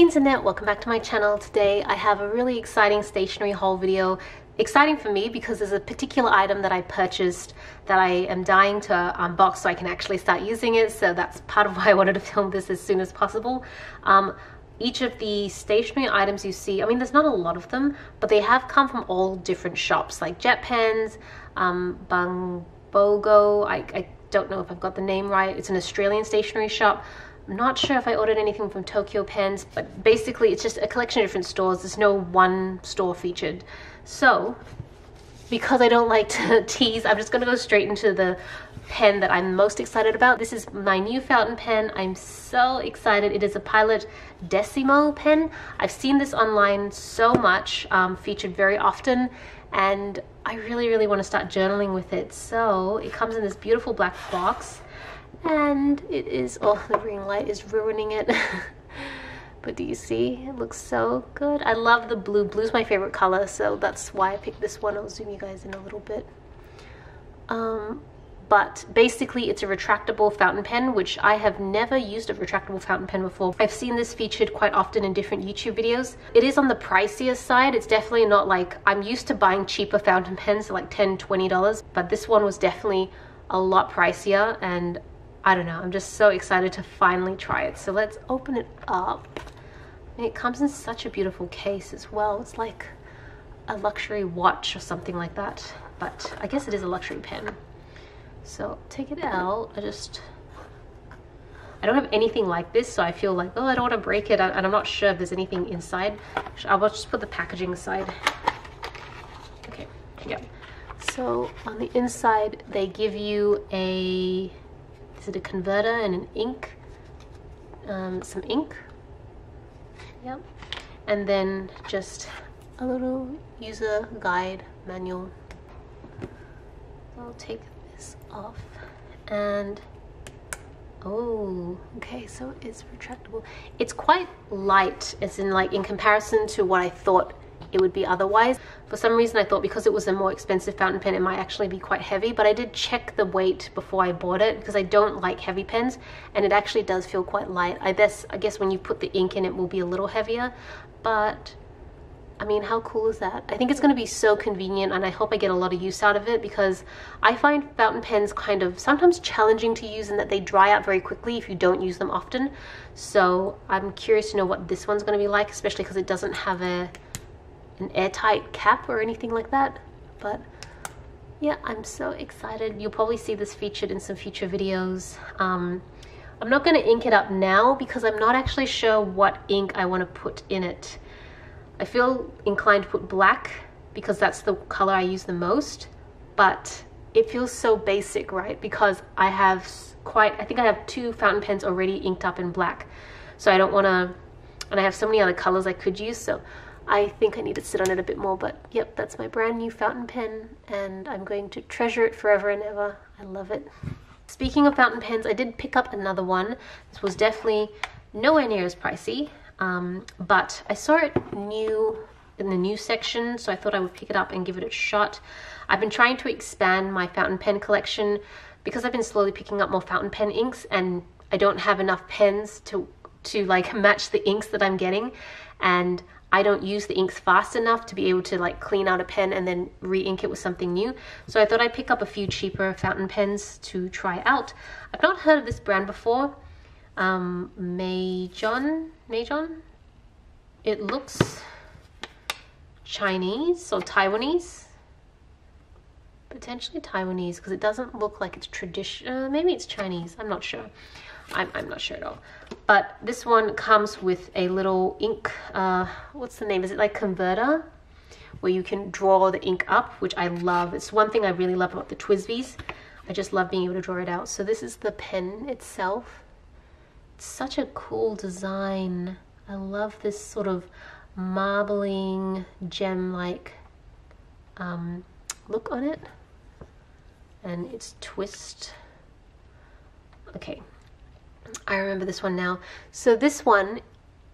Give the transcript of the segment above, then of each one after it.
Internet, welcome back to my channel. Today I have a really exciting stationery haul video. Exciting for me because there's a particular item that I purchased that I am dying to unbox so I can actually start using it. So that's part of why I wanted to film this as soon as possible. Um, each of the stationery items you see, I mean, there's not a lot of them, but they have come from all different shops like Jet Pens, um, Bunbougu, I, I don't know if I've got the name right. It's an Australian stationery shop. I'm not sure if I ordered anything from Tokyo Pens, but basically it's just a collection of different stores. There's no one store featured. So, because I don't like to tease, I'm just gonna go straight into the pen that I'm most excited about. This is my new fountain pen. I'm so excited. It is a Pilot Decimo pen. I've seen this online so much, um, featured very often, and I really, really want to start journaling with it. So it comes in this beautiful black box and it is oh the ring light is ruining it but do you see it looks so good i love the blue blue's my favorite color so that's why i picked this one i'll zoom you guys in a little bit um but basically it's a retractable fountain pen which I have never used a retractable fountain pen before. I've seen this featured quite often in different YouTube videos. It is on the pricier side. It's definitely not like I'm used to buying cheaper fountain pens like 10 $20 but this one was definitely a lot pricier and I don't know, I'm just so excited to finally try it. So let's open it up. And it comes in such a beautiful case as well. It's like a luxury watch or something like that. But I guess it is a luxury pen. So take it out. I just, I don't have anything like this. So I feel like, oh, I don't want to break it. And I'm not sure if there's anything inside. I'll just put the packaging aside. Okay, yeah. So on the inside, they give you a is it a converter and an ink? Um, some ink. Yep. And then just a little user guide manual. I'll take this off and oh okay so it's retractable it's quite light as in like in comparison to what I thought it would be otherwise. For some reason I thought because it was a more expensive fountain pen it might actually be quite heavy but I did check the weight before I bought it because I don't like heavy pens and it actually does feel quite light. I guess, I guess when you put the ink in it will be a little heavier but I mean, how cool is that? I think it's going to be so convenient and I hope I get a lot of use out of it because I find fountain pens kind of sometimes challenging to use in that they dry out very quickly if you don't use them often. So I'm curious to know what this one's going to be like, especially because it doesn't have a an airtight cap or anything like that. But yeah, I'm so excited. You'll probably see this featured in some future videos. Um, I'm not going to ink it up now because I'm not actually sure what ink I want to put in it. I feel inclined to put black because that's the color I use the most, but it feels so basic, right? Because I have quite, I think I have two fountain pens already inked up in black. So I don't want to, and I have so many other colors I could use. So I think I need to sit on it a bit more, but yep, that's my brand new fountain pen and I'm going to treasure it forever and ever. I love it. Speaking of fountain pens, I did pick up another one. This was definitely nowhere near as pricey, um, but I saw it new in the new section, so I thought I would pick it up and give it a shot. I've been trying to expand my fountain pen collection because I've been slowly picking up more fountain pen inks and I don't have enough pens to to like match the inks that I'm getting and I don't use the inks fast enough to be able to like clean out a pen and then re-ink it with something new. So I thought I'd pick up a few cheaper fountain pens to try out. I've not heard of this brand before. Um, Majohn, Majohn? It looks Chinese or Taiwanese. Potentially Taiwanese because it doesn't look like it's traditional. Uh, maybe it's Chinese. I'm not sure. I'm, I'm not sure at all. But this one comes with a little ink, uh, what's the name? Is it like converter? Where you can draw the ink up, which I love. It's one thing I really love about the TWSBIs. I just love being able to draw it out. So this is the pen itself. It's such a cool design. I love this sort of marbling gem-like um, look on it. And it's twist. Okay, I remember this one now. So this one,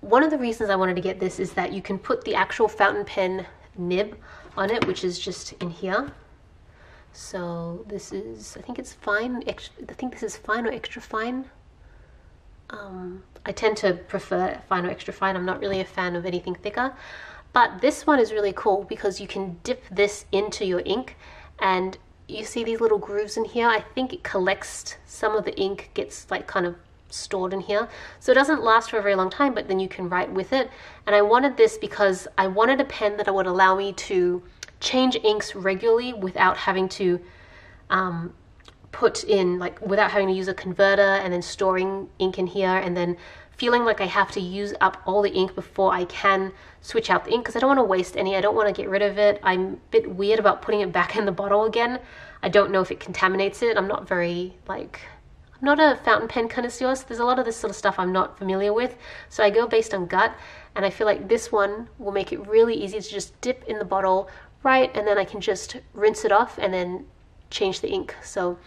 one of the reasons I wanted to get this is that you can put the actual fountain pen nib on it, which is just in here. So this is, I think it's fine, extra, I think this is fine or extra fine. um, I tend to prefer fine or extra fine. I'm not really a fan of anything thicker. But this one is really cool because you can dip this into your ink and you see these little grooves in here. I think it collects some of the ink, gets like kind of stored in here. So it doesn't last for a very long time, but then you can write with it. And I wanted this because I wanted a pen that would allow me to change inks regularly without having to um, put in like without having to use a converter and then storing ink in here and then feeling like I have to use up all the ink before I can switch out the ink because I don't want to waste any. I don't want to get rid of it. I'm a bit weird about putting it back in the bottle again. I don't know if it contaminates it. I'm not very like I'm not a fountain pen connoisseur, so there's a lot of this sort of stuff I'm not familiar with. So I go based on gut, and I feel like this one will make it really easy to just dip in the bottle, right, and then I can just rinse it off and then change the ink. So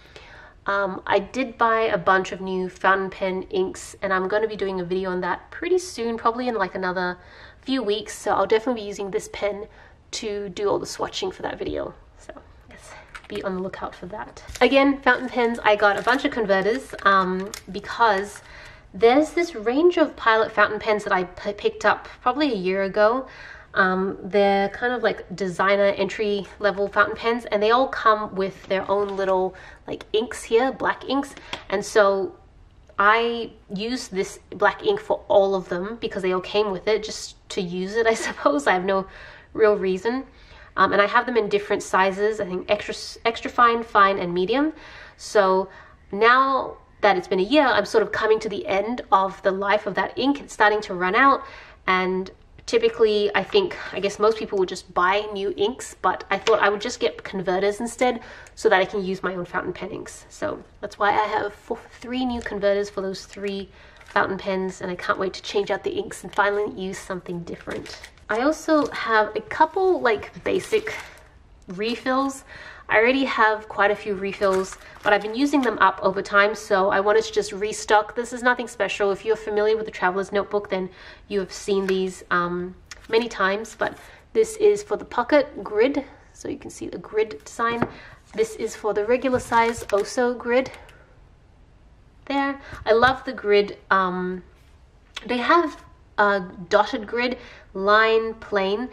um, I did buy a bunch of new fountain pen inks and I'm going to be doing a video on that pretty soon, probably in like another few weeks. So I'll definitely be using this pen to do all the swatching for that video. So yes, be on the lookout for that. Again, fountain pens, I got a bunch of converters um, because there's this range of Pilot fountain pens that I picked up probably a year ago. Um, they're kind of like designer entry level fountain pens and they all come with their own little like inks here, black inks. And so I use this black ink for all of them because they all came with it just to use it, I suppose. I have no real reason. Um, and I have them in different sizes, I think extra, extra fine, fine, and medium. So now that it's been a year, I'm sort of coming to the end of the life of that ink. It's starting to run out and typically I think I guess most people would just buy new inks but I thought I would just get converters instead so that I can use my own fountain pen inks so that's why I have four, three new converters for those three fountain pens and I can't wait to change out the inks and finally use something different I also have a couple like basic refills I already have quite a few refills, but I've been using them up over time, so I wanted to just restock. This is nothing special. If you're familiar with the Traveler's Notebook, then you have seen these um, many times, but this is for the pocket grid, so you can see the grid design. This is for the regular size Oso grid. There. I love the grid. Um, they have a dotted grid, line, plain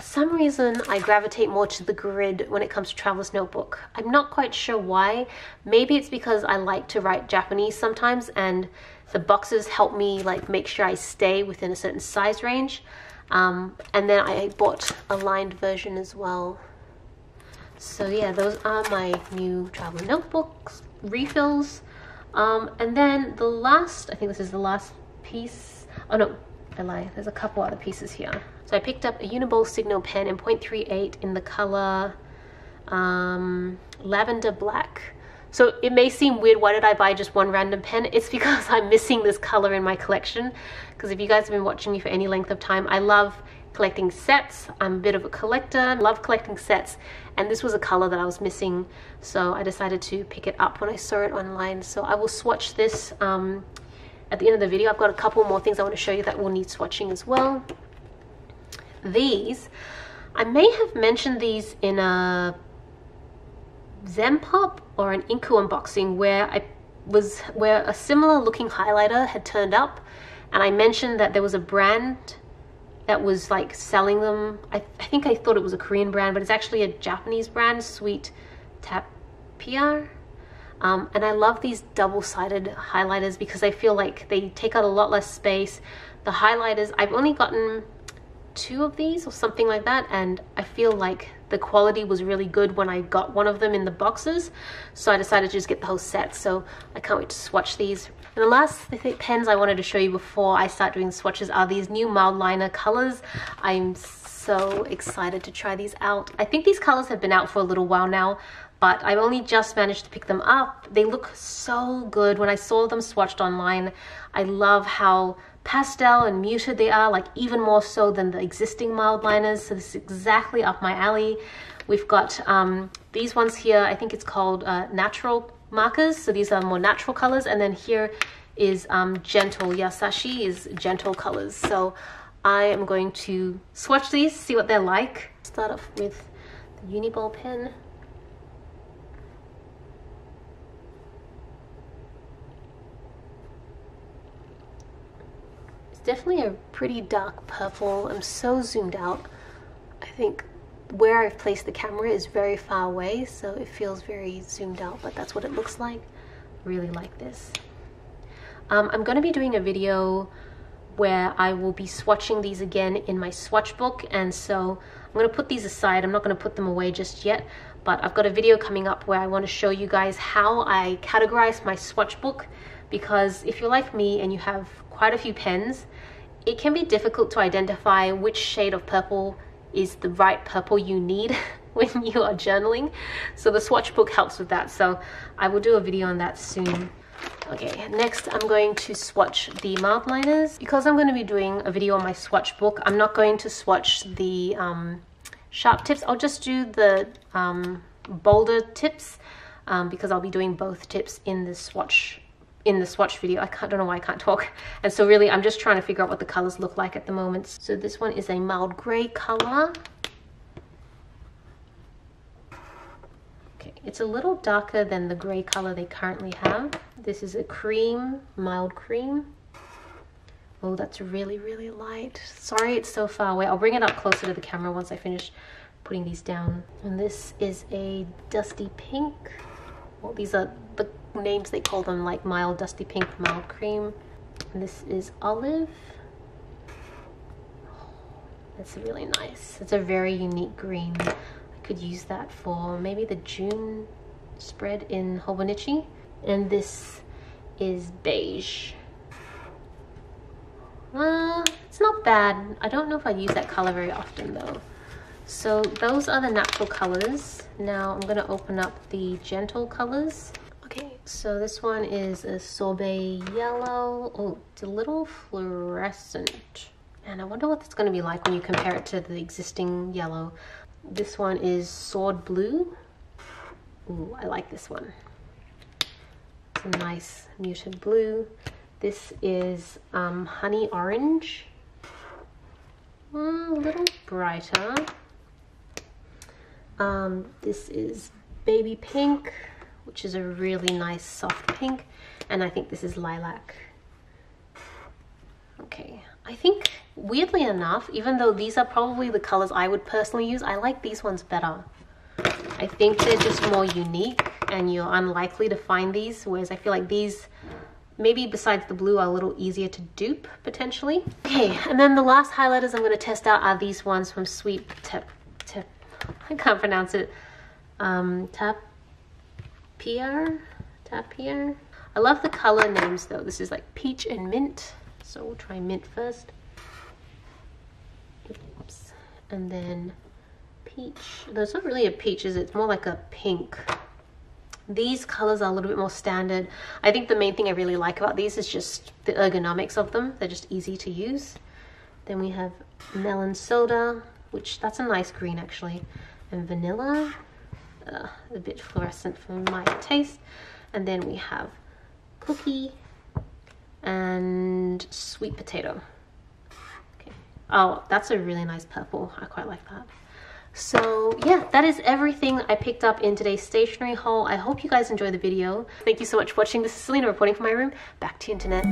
some reason I gravitate more to the grid when it comes to Traveler's Notebook. I'm not quite sure why. Maybe it's because I like to write Japanese sometimes and the boxes help me like make sure I stay within a certain size range. Um, and then I bought a lined version as well. So yeah, those are my new Traveler Notebooks, refills. Um, and then the last, I think this is the last piece. Oh no, I lie, there's a couple other pieces here. So I picked up a Uniball Signo pen in 0.38 in the color um, Lavender Black. So it may seem weird, why did I buy just one random pen? It's because I'm missing this color in my collection. Because if you guys have been watching me for any length of time, I love collecting sets. I'm a bit of a collector, love collecting sets. And this was a color that I was missing. So I decided to pick it up when I saw it online. So I will swatch this um, at the end of the video. I've got a couple more things I want to show you that will need swatching as well these. I may have mentioned these in a Zenpop or an Inku unboxing where I was where a similar looking highlighter had turned up and I mentioned that there was a brand that was like selling them. I, I think I thought it was a Korean brand, but it's actually a Japanese brand, Sweet Tapir. Um, and I love these double-sided highlighters because I feel like they take out a lot less space. The highlighters, I've only gotten two of these or something like that and I feel like the quality was really good when I got one of them in the boxes. So I decided to just get the whole set. So I can't wait to swatch these. And the last pens I wanted to show you before I start doing swatches are these new Mildliner colors. I'm so excited to try these out. I think these colors have been out for a little while now but I've only just managed to pick them up they look so good when I saw them swatched online I love how pastel and muted they are, like even more so than the existing Mildliners. So this is exactly up my alley. We've got um, these ones here, I think it's called uh, natural markers. So these are more natural colors. And then here is um, gentle, Yasashi is gentle colors. So I am going to swatch these, see what they're like. Start off with the Uniball pen. Definitely a pretty dark purple. I'm so zoomed out. I think where I've placed the camera is very far away, so it feels very zoomed out, but that's what it looks like. Really like this. Um, I'm going to be doing a video where I will be swatching these again in my swatch book, and so I'm going to put these aside. I'm not going to put them away just yet, but I've got a video coming up where I want to show you guys how I categorize my swatch book because if you're like me and you have quite a few pens, it can be difficult to identify which shade of purple is the right purple you need when you are journaling. So the swatch book helps with that. So I will do a video on that soon. Okay, next I'm going to swatch the Mildliners. Because I'm going to be doing a video on my swatch book, I'm not going to swatch the um, sharp tips. I'll just do the um, bolder tips um, because I'll be doing both tips in the swatch in the swatch video. I, can't, don't know why I can't talk. And so really, I'm just trying to figure out what the colors look like at the moment. So this one is a mild gray color. Okay, it's a little darker than the gray color they currently have. This is a cream, mild cream. Oh, that's really, really light. Sorry it's so far away. I'll bring it up closer to the camera once I finish putting these down. And this is a dusty pink. Well, these are the names they call them, like mild dusty pink, mild cream. And this is olive. That's really nice. It's a very unique green. I could use that for maybe the June spread in Hobonichi. And this is beige. Uh, it's not bad. I don't know if I use that color very often though. So those are the natural colors. Now I'm gonna open up the gentle colors. Okay, so this one is a sorbet yellow. Oh, it's a little fluorescent. And I wonder what that's gonna be like when you compare it to the existing yellow. This one is sword blue. Ooh, I like this one. It's a nice muted blue. This is um, honey orange. Mm, a little brighter. Um, this is baby pink, which is a really nice soft pink. And I think this is lilac. Okay, I think weirdly enough, even though these are probably the colors I would personally use, I like these ones better. I think they're just more unique and you're unlikely to find these, whereas I feel like these maybe besides the blue are a little easier to dupe potentially. Okay, and then the last highlighters I'm going to test out are these ones from Sweet Tip, I can't pronounce it, um, Tap, Tapier, Tapier. I love the color names though. This is like peach and mint. So we'll try mint first. Oops. And then peach. That's not really a peach, is it? It's more like a pink. These colors are a little bit more standard. I think the main thing I really like about these is just the ergonomics of them. They're just easy to use. Then we have melon soda, which that's a nice green actually, and vanilla, uh, a bit fluorescent for my taste. And then we have cookie and sweet potato. Okay. Oh, that's a really nice purple. I quite like that. So yeah, that is everything I picked up in today's stationery haul. I hope you guys enjoy the video. Thank you so much for watching. This is Celina reporting from my room. Back to internet.